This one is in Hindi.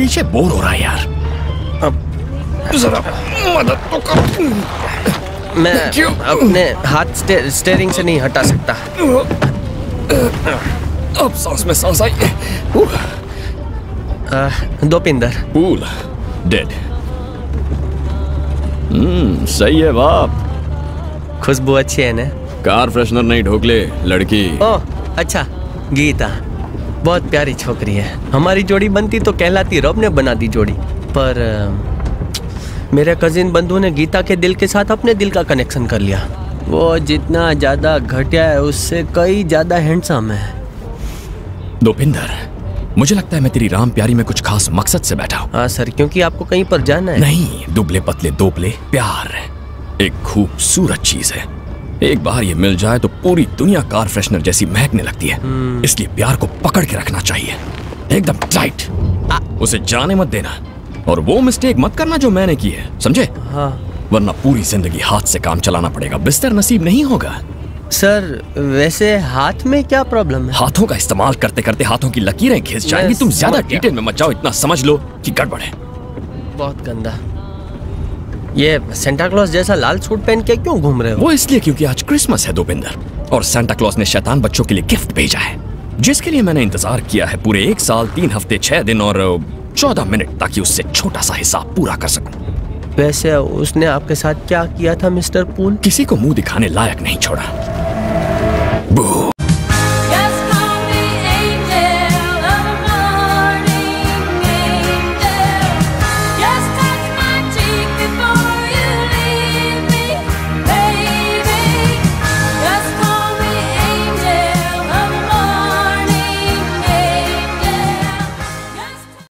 पीछे बोर हो रहा है यार। अब जरा मदद तो कर। मैं अपने हाथ स्टे, स्टेयरिंग से नहीं हटा सकता। अब सांस में सांस आई। दो पिंदर। कूल डेड हम्म सही है बाप। खुशबू अच्छी है ना? कार फ्रेशनर नहीं ढोकले लड़की। ओह अच्छा गीता। बहुत प्यारी छोकरी है। हमारी जोड़ी बनती तो कहलाती रब ने बना दी जोड़ी। पर मेरे कजिन बंधु ने गीता के दिल के साथ अपने दिल का कनेक्शन कर लिया। वो जितना ज़्यादा घटिया है उससे कई ज़्यादा हैंडसम है। दोपिंदर मुझे लगता है मैं तेरी राम प्यारी में कुछ खास मकसद से बैठा हूँ। हाँ सर क्योंकि आपको कहीं पर जाना है। नहीं दुबले पतले दोपले प्यार एक खूबसूरत चीज़ है। एक बार ये मिल जाए तो पूरी दुनिया कार फ्रेशनर जैसी महकने लगती है। इसलिए प्यार को पकड़ के रखना चाहिए। एकदम टाइट उसे जाने मत देना। और वो मिस्टेक मत करना जो मैंने की है समझे? हाँ। वरना पूरी ज़िंदगी हाथ से काम चलाना पड़ेगा। बिस्तर नसीब नहीं होगा। सर वैसे हाथ में क्या प्रॉब्लम है? हाथों का इस्तेमाल करते करते हाथों की लकीरें घिस जाएँगी। तुम ज़्यादा डिटेल में मत जाओ इतना समझ लो कि गड़बड़ है। बहुत गंदा। ये सेंटा क्लॉज जैसा लाल सूट पहन के क्यों घूम रहे हो? वो इसलिए क्योंकि आज क्रिसमस है दोपिंदर और सांता क्लॉज ने शैतान बच्चों के लिए गिफ्ट भेजा है जिसके लिए मैंने इंतज़ार किया है पूरे एक साल तीन हफ़्ते छह दिन और चौदह मिनट ताकि उससे छोटा सा हिसाब पूरा कर सकूँ। वैसे उसने आपके साथ क्या किया था मिस्टर पूल? किसी को मुँह दिखाने लायक नहीं छोड़ा।